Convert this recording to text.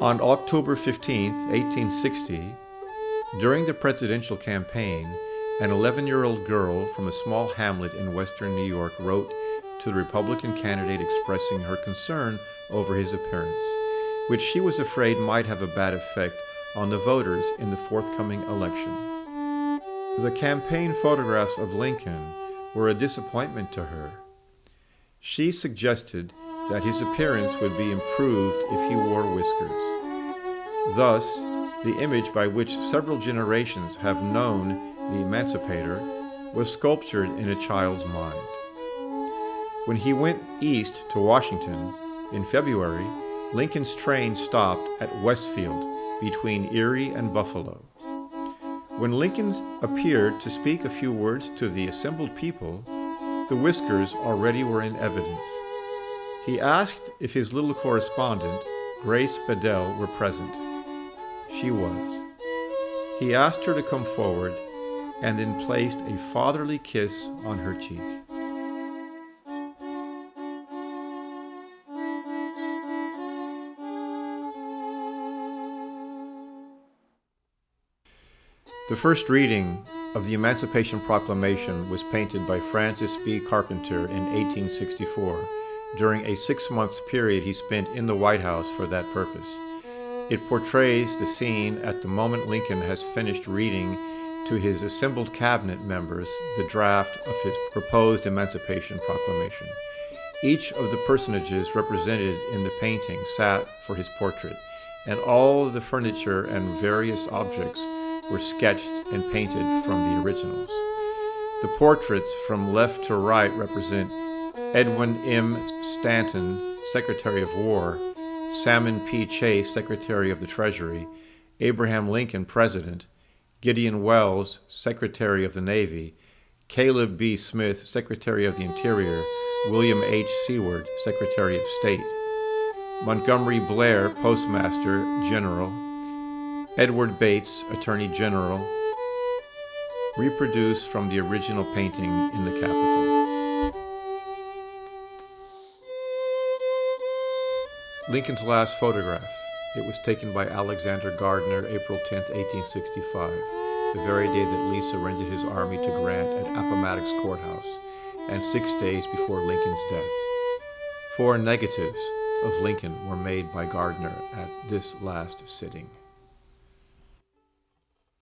On October 15, 1860, during the presidential campaign, an 11 year old girl from a small hamlet in western New York wrote to the Republican candidate expressing her concern over his appearance, which she was afraid might have a bad effect on the voters in the forthcoming election. The campaign photographs of Lincoln were a disappointment to her. She suggested that his appearance would be improved if he wore whiskers. Thus, the image by which several generations have known the emancipator was sculptured in a child's mind. When he went east to Washington in February, Lincoln's train stopped at Westfield between Erie and Buffalo. When Lincoln appeared to speak a few words to the assembled people, the whiskers already were in evidence. He asked if his little correspondent, Grace Bedell, were present. She was. He asked her to come forward and then placed a fatherly kiss on her cheek. The first reading of the Emancipation Proclamation was painted by Francis B. Carpenter in 1864 during a six month period he spent in the White House for that purpose. It portrays the scene at the moment Lincoln has finished reading to his assembled cabinet members the draft of his proposed Emancipation Proclamation. Each of the personages represented in the painting sat for his portrait, and all the furniture and various objects were sketched and painted from the originals. The portraits from left to right represent Edwin M. Stanton, Secretary of War, Salmon P. Chase, Secretary of the Treasury, Abraham Lincoln, President, Gideon Welles, Secretary of the Navy, Caleb B. Smith, Secretary of the Interior, William H. Seward, Secretary of State, Montgomery Blair, Postmaster General, Edward Bates, Attorney General, reproduced from the original painting in the Capitol. Lincoln's last photograph. It was taken by Alexander Gardner April 10, 1865, the very day that Lee surrendered his army to Grant at Appomattox Courthouse, and six days before Lincoln's death. Four negatives of Lincoln were made by Gardner at this last sitting.